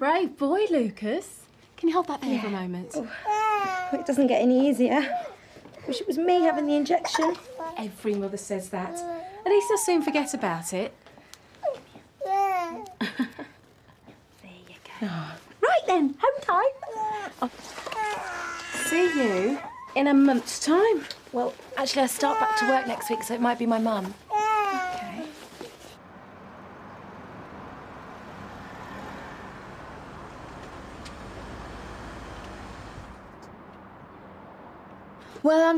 brave boy, Lucas. Can you hold that there for a moment? Oh. It doesn't get any easier. Wish it was me having the injection. Every mother says that. At least they'll soon forget about it. there you go. Oh. Right then, home time. See you in a month's time. Well, actually, I start back to work next week, so it might be my mum.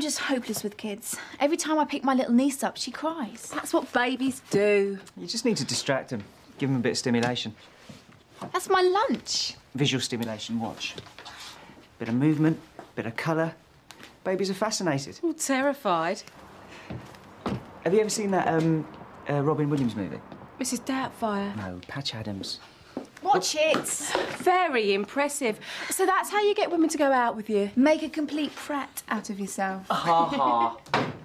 Just hopeless with kids. Every time I pick my little niece up, she cries. That's what babies do. You just need to distract them. Give them a bit of stimulation. That's my lunch. Visual stimulation, watch. Bit of movement, bit of colour. Babies are fascinated. All terrified. Have you ever seen that um, uh, Robin Williams movie? Mrs. Doubtfire. No, Patch Adams. Watch it. Very impressive. So that's how you get women to go out with you. Make a complete prat out of yourself. Ha ha.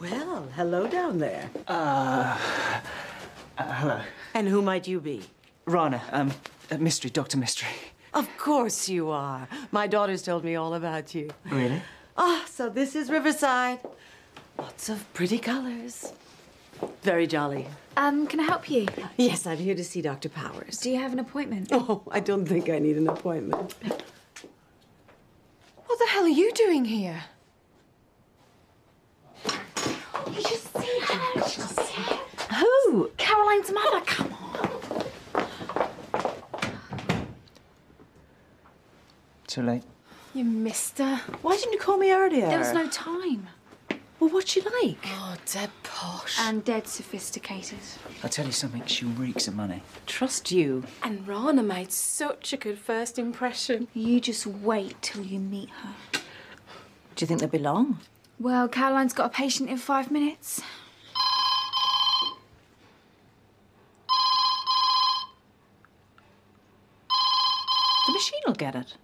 Well, hello down there. Uh, hello. And who might you be? Rana, um, uh, Mistry, Dr. Mistry. Of course you are. My daughter's told me all about you. Really? Ah, so this is Riverside. Lots of pretty colors. Very jolly. Um, can I help you? Yes, I'm here to see Dr. Powers. Do you have an appointment? Oh, I don't think I need an appointment. What the hell are you doing here? You just see her. She's here. Who? Caroline's mother. Come on. Too late. You missed her. Why didn't you call me earlier? There was no time. Well, what's she like? Oh, dead posh. And dead sophisticated. I'll tell you something, she reeks of money. Trust you. And Rana made such a good first impression. You just wait till you meet her. Do you think they'll be long? Well, Caroline's got a patient in five minutes. The machine will get it.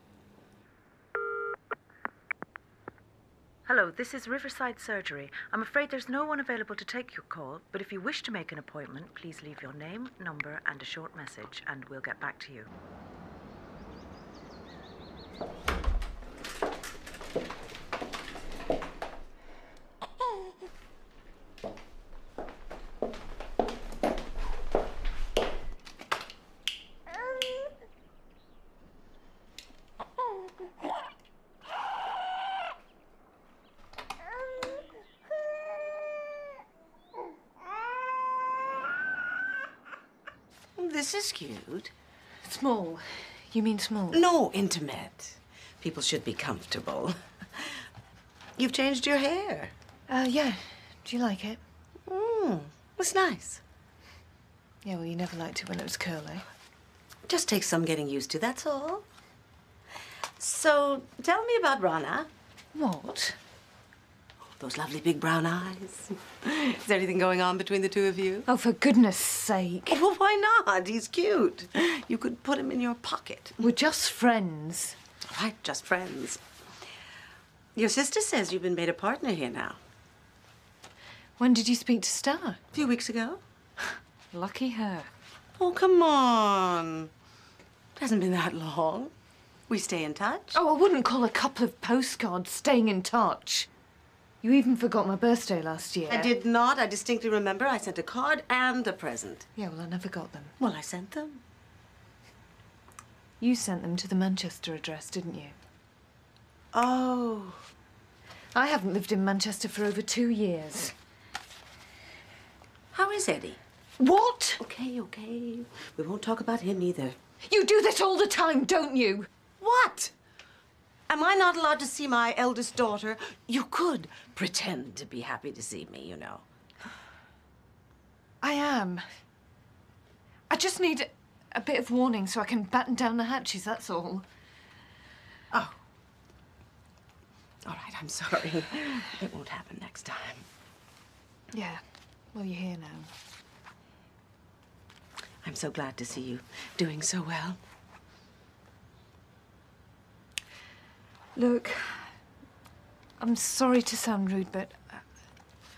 Hello, this is Riverside Surgery. I'm afraid there's no one available to take your call, but if you wish to make an appointment, please leave your name, number, and a short message, and we'll get back to you. This is cute. Small. You mean small? No, intimate. People should be comfortable. You've changed your hair. Uh, yeah. Do you like it? Mm, it's nice. Yeah, well, you never liked it when it was curly. Just takes some getting used to, that's all. So, tell me about Rana. What? Those lovely big brown eyes. Is there anything going on between the two of you? Oh, for goodness sake. Oh, well, why not? He's cute. You could put him in your pocket. We're just friends. All right, just friends. Your sister says you've been made a partner here now. When did you speak to Star? A few weeks ago. Lucky her. Oh, come on. It hasn't been that long. We stay in touch. Oh, I wouldn't call a couple of postcards staying in touch. You even forgot my birthday last year. I did not. I distinctly remember I sent a card and a present. Yeah, well, I never got them. Well, I sent them. You sent them to the Manchester address, didn't you? Oh. I haven't lived in Manchester for over two years. How is Eddie? What? Okay, okay. We won't talk about him either. You do this all the time, don't you? What? Am I not allowed to see my eldest daughter? You could pretend to be happy to see me, you know. I am. I just need a bit of warning so I can batten down the hatches, that's all. Oh. All right, I'm sorry. it won't happen next time. Yeah, well, you're here now. I'm so glad to see you doing so well. Look, I'm sorry to sound rude, but I-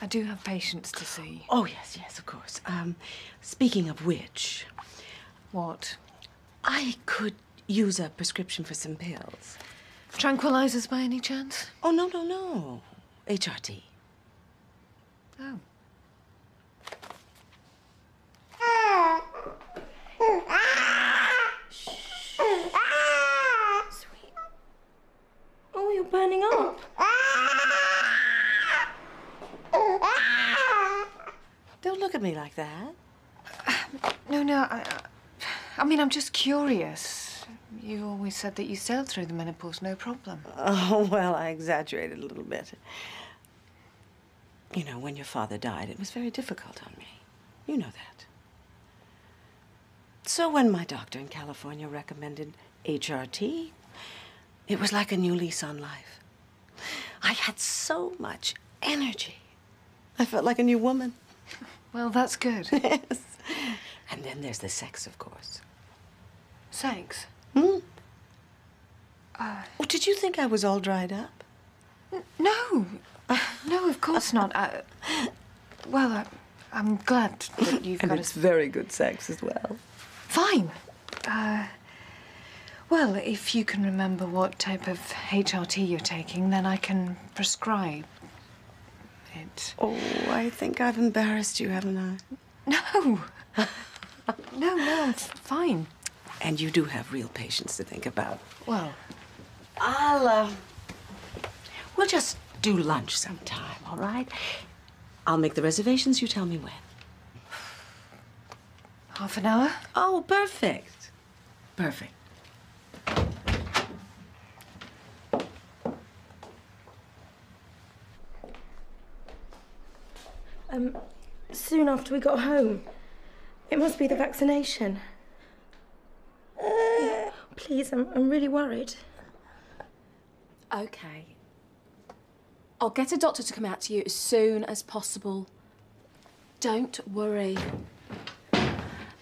I do have patients to see. Oh, yes, yes, of course. Um, speaking of which, What? I could use a prescription for some pills. Tranquilizers by any chance? Oh, no, no, no. HRT. Oh. Oh, you're burning up. Don't look at me like that. No, no, I, I- I mean, I'm just curious. You always said that you sailed through the menopause no problem. Oh, well, I exaggerated a little bit. You know, when your father died, it was very difficult on me. You know that. So when my doctor in California recommended HRT, it was like a new lease on life. I had so much energy. I felt like a new woman. Well, that's good. Yes. And then there's the sex, of course. Sex? Hmm? oh, did you think I was all dried up? No. No, of course not. I, well, I, I'm glad that you've And got it's a... very good sex as well. Fine. Uh, well, if you can remember what type of HRT you're taking, then I can prescribe it. Oh, I think I've embarrassed you, haven't I? No. no, no, I'm fine. And you do have real patients to think about. Well, I'll, uh, we'll just do lunch sometime, all right? I'll make the reservations, you tell me when. half an hour? Oh, perfect. Perfect. Um, soon after we got home. It must be the vaccination. Please, I'm, I'm really worried. Okay. I'll get a doctor to come out to you as soon as possible. Don't worry.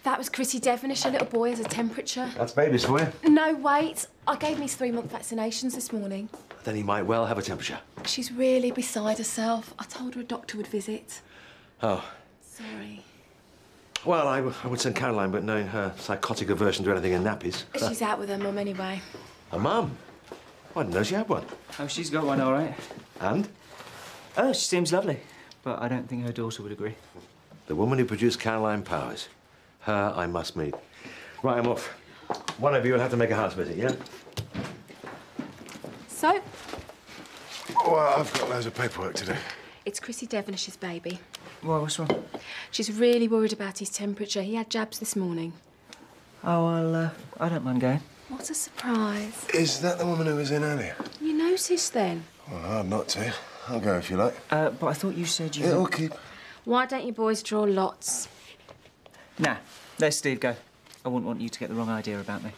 That was Chrissy Devonish. A little boy has a temperature. That's babies for you. No, wait. I gave me three month vaccinations this morning. Then he might well have a temperature. She's really beside herself. I told her a doctor would visit. Oh. Sorry. Well, I would send Caroline, but knowing her psychotic aversion to anything in nappies. She's out with her mum anyway. A mum? I didn't know she had one. Oh, she's got one, all right. And? Oh, she seems lovely. But I don't think her daughter would agree. The woman who produced Caroline Powers. Her I must meet. Right, I'm off. One of you will have to make a house visit, yeah? So, Well, I've got loads of paperwork to do. it's Chrissy Devonish's baby. Well, what's wrong? She's really worried about his temperature. He had jabs this morning. Oh, I'll, uh, I don't mind going. What a surprise. Is that the woman who was in earlier? You noticed then? Well, I'm not to. I'll go if you like. Uh, but I thought you said you... It'll keep. Why don't you boys draw lots? Nah, let Steve go. I wouldn't want you to get the wrong idea about me.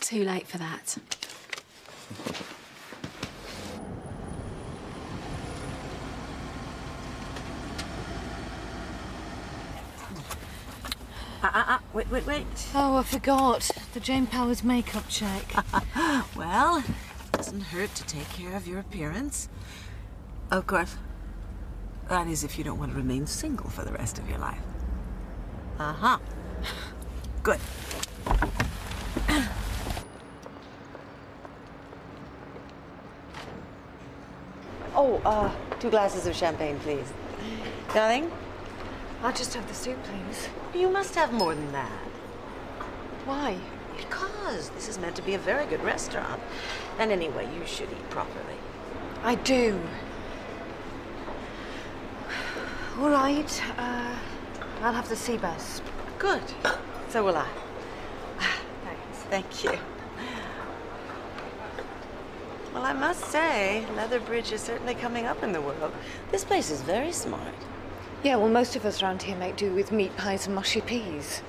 Too late for that. Uh, uh, uh, wait, wait, wait. Oh, I forgot. The Jane Powers makeup check. Well, it doesn't hurt to take care of your appearance. Of course. That is if you don't want to remain single for the rest of your life. Uh-huh. Good. Oh, uh, two glasses of champagne, please. Darling, I'll just have the soup, please. you must have more than that. Why? Because this is meant to be a very good restaurant. And anyway, you should eat properly. I do. All right. Uh, I'll have the sea bass. Good. So will I. Thanks. Thank you. Well, I must say, Leatherbridge is certainly coming up in the world. This place is very smart. Yeah, well, most of us around here make do with meat pies and mushy peas.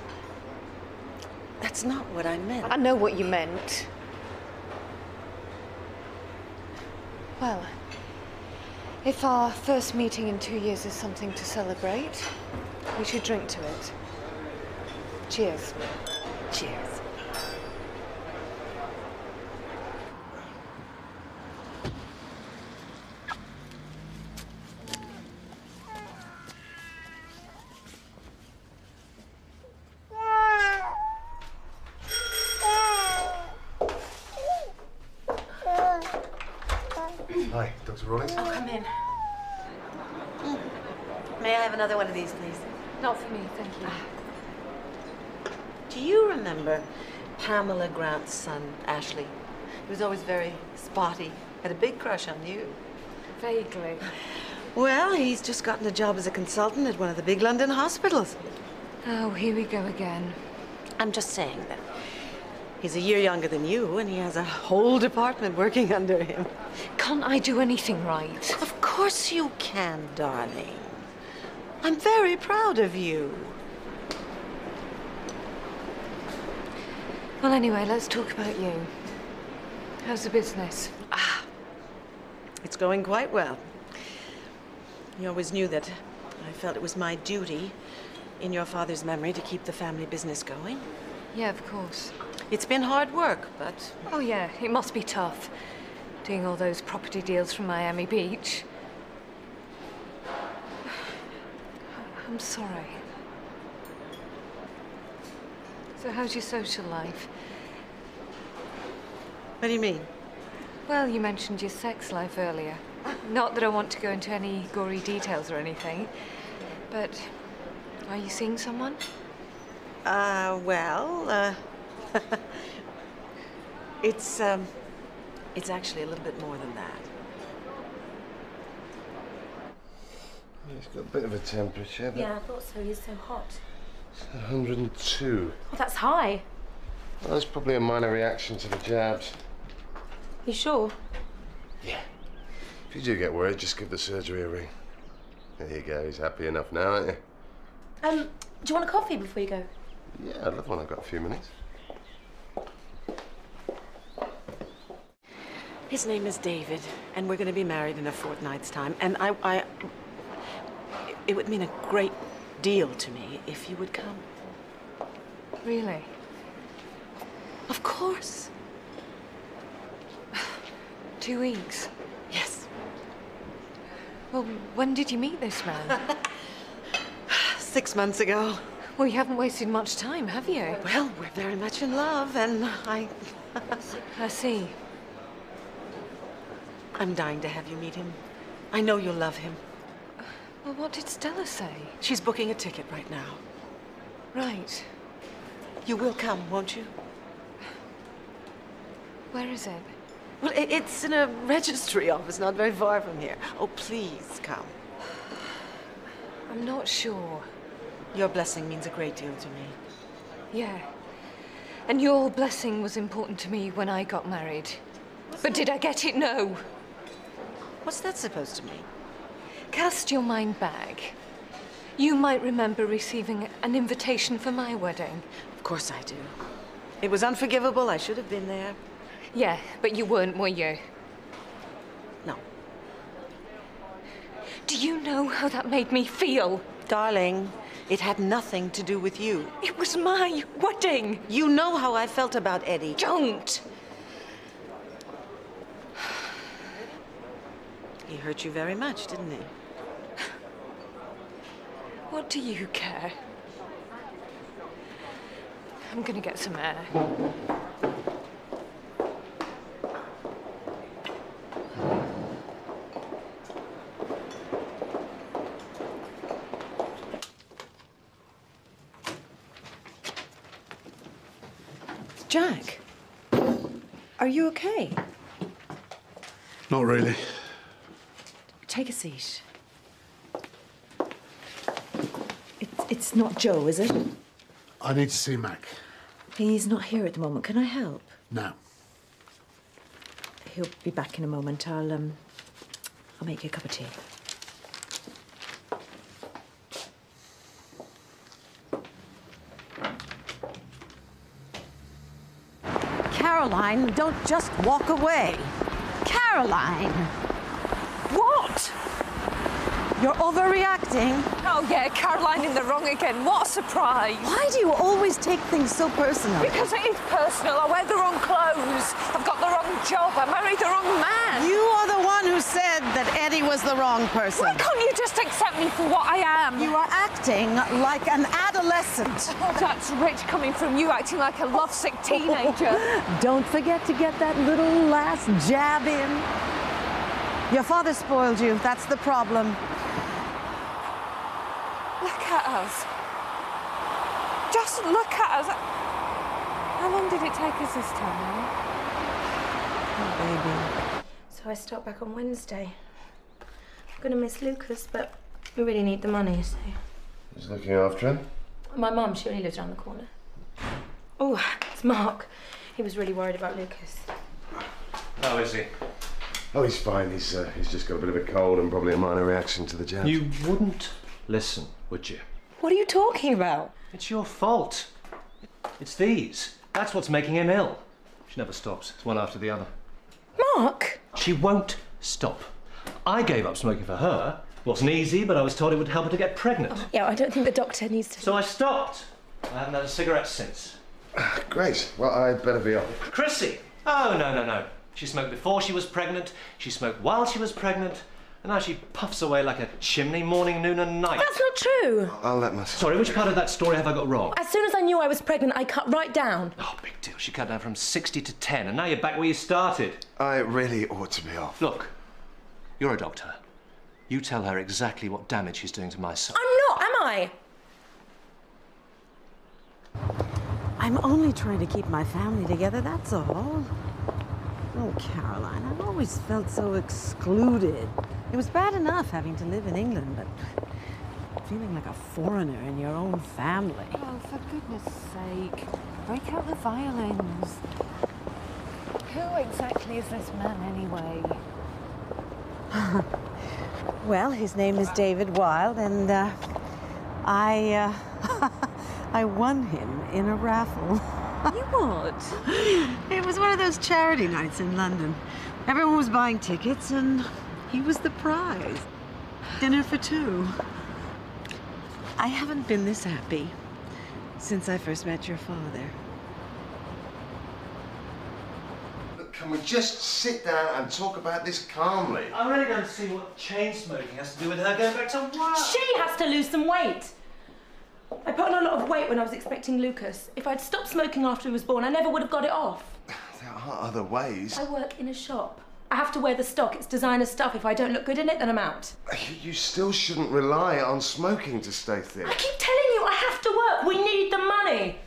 That's not what I meant. I know what you meant. Well, if our first meeting in two years is something to celebrate, we should drink to it. Cheers. Cheers. Hi, Dr. Rawlings. Oh, come in. Hmm. May I have another one of these, please? Not for me, thank you. Ah. Do you remember Pamela Grant's son, Ashley? He was always very spotty, had a big crush on you. Vaguely. Well, he's just gotten a job as a consultant at one of the big London hospitals. Oh, here we go again. I'm just saying that he's a year younger than you, and he has a whole department working under him. Can't I do anything right? Of course you can, darling. I'm very proud of you. Well, anyway, let's talk about you. How's the business? Ah, it's going quite well. You always knew that I felt it was my duty, in your father's memory, to keep the family business going. Yeah, of course. It's been hard work, but Oh, yeah, it must be tough. Doing all those property deals from Miami Beach. I'm sorry. So, how's your social life? what do you mean? Well, you mentioned your sex life earlier. Not that I want to go into any gory details or anything, but are you seeing someone? Uh, well, uh, it's, um, it's actually a little bit more than that. He's got a bit of a temperature, but Yeah, I thought so. You're so hot. 102. Oh, that's high. Well, that's probably a minor reaction to the jabs. You sure? Yeah. If you do get worried, just give the surgery a ring. There you go. He's happy enough now, aren't you? Um, do you want a coffee before you go? Yeah, I'd love one. I've got a few minutes. His name is David, and we're going to be married in a fortnight's time. And I, I, it would mean a great deal to me if you would come. Really? Of course. Two weeks? Yes. Well, when did you meet this man? Six months ago. well, you haven't wasted much time, have you? Well, we're very much in love, and I, I see. I'm dying to have you meet him. I know you'll love him. Well, what did Stella say? She's booking a ticket right now. Right. You will come, won't you? Where is it? Well, it's in a registry office not very far from here. Oh, please come. I'm not sure. Your blessing means a great deal to me. Yeah. And your blessing was important to me when I got married. but did I get it? No. What's that supposed to mean? Cast your mind back. You might remember receiving an invitation for my wedding. Of course I do. It was unforgivable. I should have been there. Yeah, but you weren't, were you? No. Do you know how that made me feel? Darling, it had nothing to do with you. It was my wedding. You know how I felt about Eddie. Don't. He hurt you very much, didn't he? What do you care? I'm gonna get some air. Jack, are you okay? Not really. Take a seat. It's, it's not Joe, is it? I need to see Mac. He's not here at the moment. Can I help? No. He'll be back in a moment. I'll um, I'll make you a cup of tea. Caroline, don't just walk away. Caroline! What? You're overreacting. Oh, yeah, Caroline in the wrong again. What a surprise. Why do you always take things so personally? Because it is personal. I wear the wrong clothes. I've got the wrong job. I married the wrong man. You are the one who said that Eddie was the wrong person. Why can't you just accept me for what I am? You are acting like an adolescent. Oh, that's rich coming from you, acting like a lovesick teenager. Don't forget to get that little last jab in. Your father spoiled you. That's the problem. Look at us. Just look at us. How long did it take us this time, Mum? Oh, baby. So I start back on Wednesday. I'm gonna miss Lucas, but we really need the money, so. Who's looking after him? My mum, she only lives around the corner. Oh, it's Mark. He was really worried about Lucas. How is he? Oh, he's fine. He's uh, he's just got a bit of a cold and probably a minor reaction to the jab. You wouldn't listen, would you? What are you talking about? It's your fault. It's these. That's what's making him ill. She never stops. It's one after the other. Mark! She won't stop. I gave up smoking for her. Wasn't easy, but I was told it would help her to get pregnant. Yeah, I don't think the doctor needs to. So I stopped. I haven't had a cigarette since. Great. Well, I'd better be off. Chrissy! Oh, no, no, no. She smoked before she was pregnant, she smoked while she was pregnant, and now she puffs away like a chimney morning, noon, and night. That's not true. I'll let my. Sorry, which part of that story have I got wrong? As soon as I knew I was pregnant, I cut right down. Oh, big deal. She cut down from 60 to 10, and now you're back where you started. I really ought to be off. Look, you're a doctor. You tell her exactly what damage she's doing to my son. I'm not, am I? I'm only trying to keep my family together, that's all. Oh, Caroline, I've always felt so excluded. It was bad enough having to live in England, but feeling like a foreigner in your own family. Oh, for goodness sake. Break out the violins. Who exactly is this man, anyway? Well, his name is David Wilde, and uh, I, uh, I won him in a raffle. You what? It was one of those charity nights in London. Everyone was buying tickets, and he was the prize. Dinner for two. I haven't been this happy since I first met your father. Look, can we just sit down and talk about this calmly? I'm really don't see what chain smoking has to do with her going back to work. She has to lose some weight. I put on a lot of weight when I was expecting Lucas. If I'd stopped smoking after he was born, I never would have got it off. There are other ways. I work in a shop. I have to wear the stock. It's designer stuff. If I don't look good in it, then I'm out. You- still shouldn't rely on smoking to stay thin. I keep telling you, I have to work. We need the money.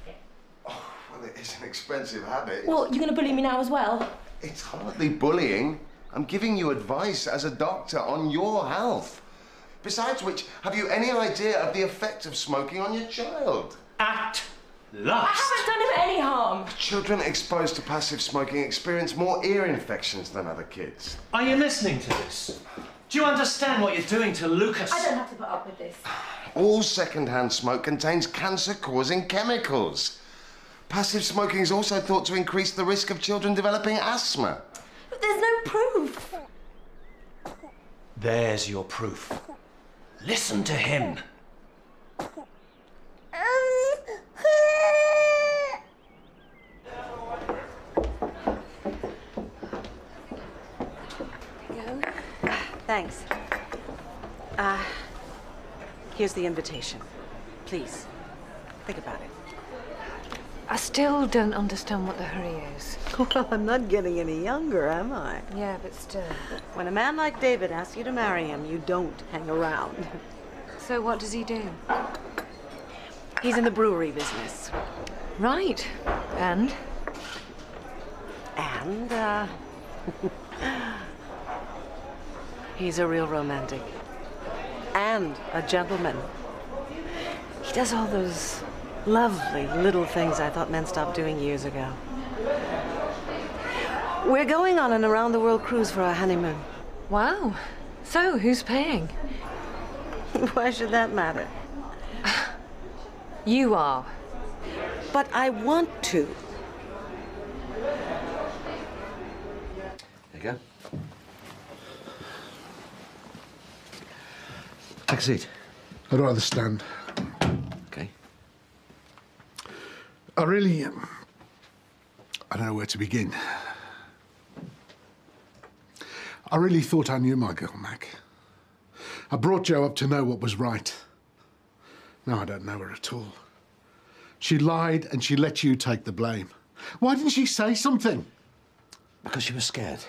Well, it is an expensive habit. Well, you're going to bully me now as well? It's hardly bullying. I'm giving you advice as a doctor on your health. Besides which, have you any idea of the effect of smoking on your child? At last. I haven't done him any harm. Children exposed to passive smoking experience more ear infections than other kids. Are you listening to this? Do you understand what you're doing to Lucas? I don't have to put up with this. All secondhand smoke contains cancer-causing chemicals. Passive smoking is also thought to increase the risk of children developing asthma. But there's no proof. There's your proof. Listen to him. Thanks. Uh, here's the invitation. Please, think about it. I still don't understand what the hurry is. Well, I'm not getting any younger, am I? Yeah, but still. When a man like David asks you to marry him, you don't hang around. So what does he do? He's in the brewery business. Right. And? And, uh, he's a real romantic. And a gentleman. He does all those lovely little things I thought men stopped doing years ago. We're going on an around the world cruise for our honeymoon. Wow. So, who's paying? Why should that matter? You are. But I want to. There you go. Take a seat. I'd rather stand. Okay. I really. Um, I don't know where to begin. I really thought I knew my girl, Mac. I brought Joe up to know what was right. Now I don't know her at all. She lied and she let you take the blame. Why didn't she say something? Because she was scared.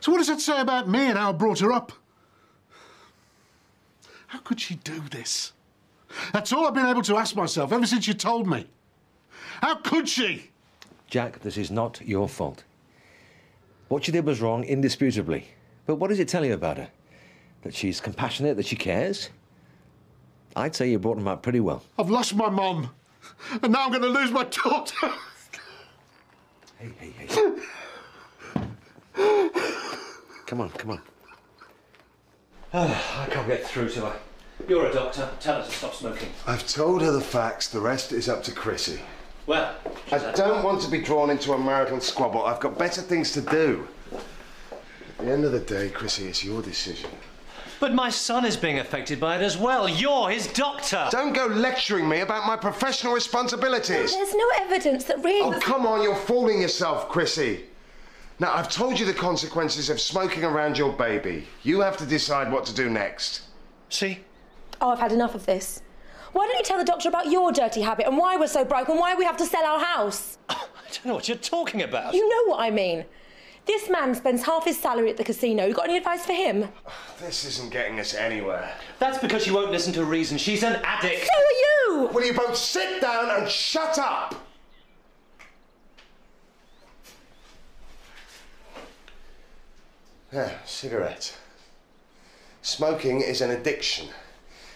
So what does that say about me and how I brought her up? How could she do this? That's all I've been able to ask myself ever since you told me. How could she? Jack, this is not your fault. What she did was wrong, indisputably. But what does it tell you about her? That she's compassionate, that she cares? I'd say you brought them up pretty well. I've lost my mum, and now I'm going to lose my daughter. Hey, hey, hey. come on, come on. Ah, I can't get through to her. You're a doctor. Tell her to stop smoking. I've told her the facts. The rest is up to Chrissy. Well, I don't want to be drawn into a marital squabble. I've got better things to do. At the end of the day, Chrissy, it's your decision. But my son is being affected by it as well. You're his doctor. Don't go lecturing me about my professional responsibilities. There's no evidence that really. Oh, come on, you're fooling yourself, Chrissy. Now, I've told you the consequences of smoking around your baby. You have to decide what to do next. See? Oh, I've had enough of this. Why don't you tell the doctor about your dirty habit and why we're so broke and why we have to sell our house? I don't know what you're talking about. You know what I mean. This man spends half his salary at the casino. You got any advice for him? This isn't getting us anywhere. That's because you won't listen to reason. She's an addict. So are you! Will you both sit down and shut up? Yeah, cigarette. Smoking is an addiction,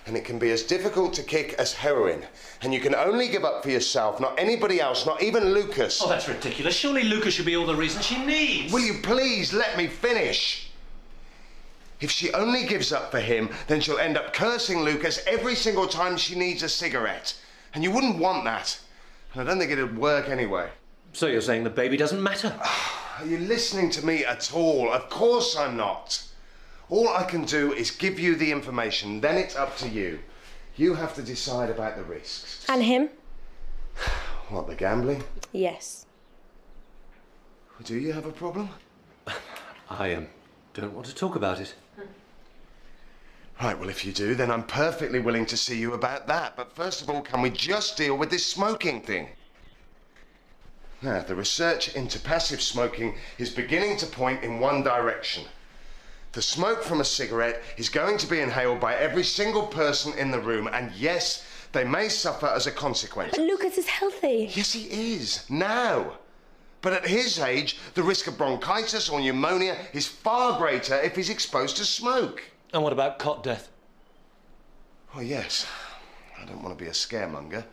and it can be as difficult to kick as heroin. And you can only give up for yourself, not anybody else, not even Lucas. Oh, that's ridiculous. Surely Lucas should be all the reason she needs. Will you please let me finish? If she only gives up for him, then she'll end up cursing Lucas every single time she needs a cigarette. And you wouldn't want that. And I don't think it'd work anyway. So you're saying the baby doesn't matter? Are you listening to me at all? Of course I'm not. All I can do is give you the information, then it's up to you. You have to decide about the risks. And him? What, the gambling? Yes. Do you have a problem? I um, don't want to talk about it. Right, well, if you do, then I'm perfectly willing to see you about that. But first of all, can we just deal with this smoking thing? Now, the research into passive smoking is beginning to point in one direction. The smoke from a cigarette is going to be inhaled by every single person in the room, and yes, they may suffer as a consequence. But Lucas is healthy. Yes, he is, now. But at his age, the risk of bronchitis or pneumonia is far greater if he's exposed to smoke. And what about cot death? Well, yes. I don't want to be a scaremonger,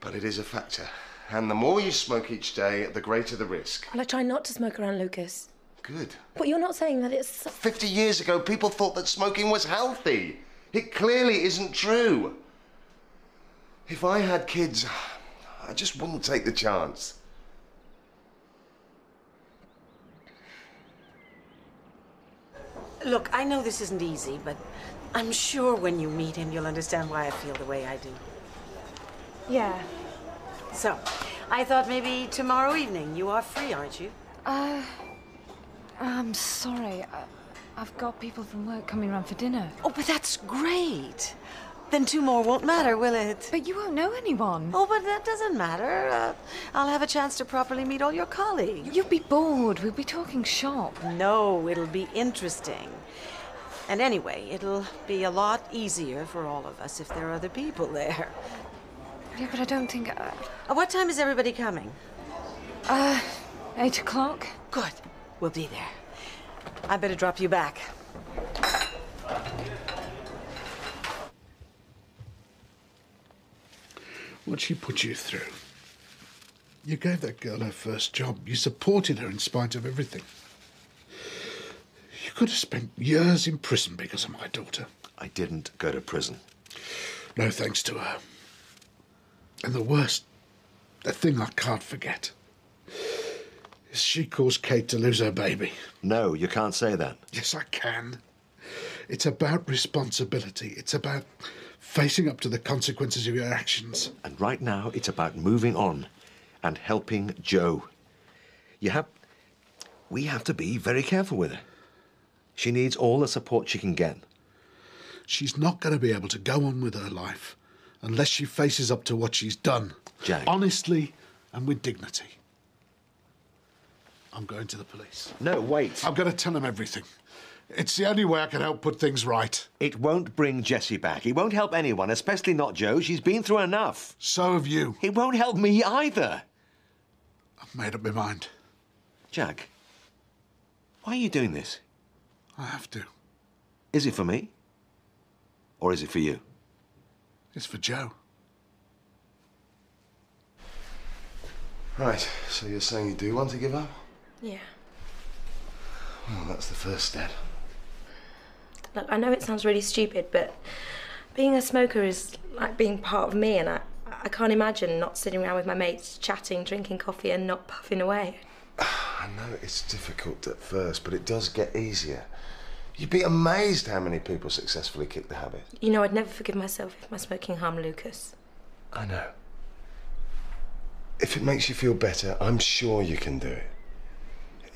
but it is a factor. And the more you smoke each day, the greater the risk. Well, I try not to smoke around Lucas. Good. But you're not saying that it's. 50 years ago, people thought that smoking was healthy. It clearly isn't true. If I had kids, I just wouldn't take the chance. Look, I know this isn't easy, but I'm sure when you meet him, you'll understand why I feel the way I do. Yeah. So, I thought maybe tomorrow evening. You are free, aren't you? Uh, I'm sorry. I, I've got people from work coming round for dinner. Oh, but that's great. Then two more won't matter, will it? But you won't know anyone. Oh, but that doesn't matter. Uh, I'll have a chance to properly meet all your colleagues. You'll be bored. We'll be talking shop. No, it'll be interesting. And anyway, it'll be a lot easier for all of us if there are other people there. Yeah, but I don't think. Uh, Uh, what time is everybody coming? uh eight o'clock. Good. We'll be there. I better drop you back. What she put you through. You gave that girl her first job. You supported her in spite of everything. You could have spent years in prison because of my daughter. I didn't go to prison. No thanks to her. And the worst, the thing I can't forget, is she caused Kate to lose her baby. No, you can't say that. Yes, I can. It's about responsibility. It's about facing up to the consequences of your actions. And right now, it's about moving on and helping Joe. You have. We have to be very careful with her. She needs all the support she can get. She's not going to be able to go on with her life unless she faces up to what she's done. Jack. Honestly and with dignity. I'm going to the police. No, wait. I'm going to tell them everything. It's the only way I can help put things right. It won't bring Jessie back. It won't help anyone, especially not Joe. She's been through enough. So have you. It won't help me either. I've made up my mind. Jack, why are you doing this? I have to. Is it for me? Or is it for you? It's for Joe. Right, so you're saying you do want to give up? Yeah. Well, that's the first step. Look, I know it sounds really stupid, but being a smoker is like being part of me, and I, I can't imagine not sitting around with my mates, chatting, drinking coffee, and not puffing away. I know it's difficult at first, but it does get easier. You'd be amazed how many people successfully kick the habit. You know, I'd never forgive myself if my smoking harmed Lucas. I know. If it makes you feel better, I'm sure you can do it.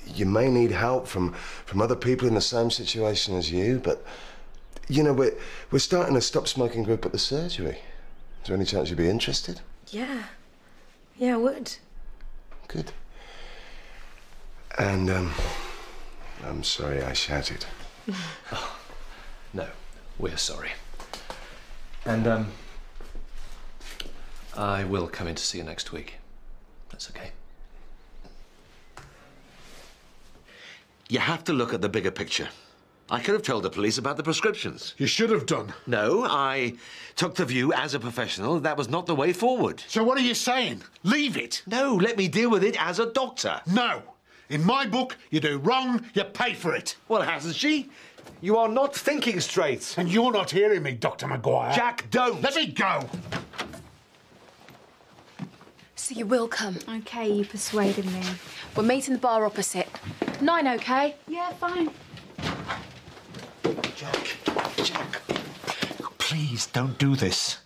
You may need help from, from other people in the same situation as you, but you know, we're, we're starting a stop smoking group at the surgery. Is there any chance you'd be interested? Yeah. Yeah, I would. Good. And, um, I'm sorry I shouted. No, we're sorry. And, um, I will come in to see you next week. That's okay. You have to look at the bigger picture. I could have told the police about the prescriptions. You should have done. No, I took the view as a professional that was not the way forward. So what are you saying? Leave it. No, let me deal with it as a doctor. No. In my book, you do wrong, you pay for it. Well, hasn't she? You are not thinking straight. And you're not hearing me, Dr. McGuire. Jack, don't. Let me go. So you will come. Okay, you persuaded me. We'll meet in the bar opposite. Nine, okay? Yeah, fine. Jack, Jack, please don't do this.